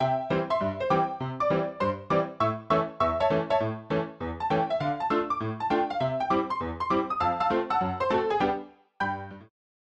you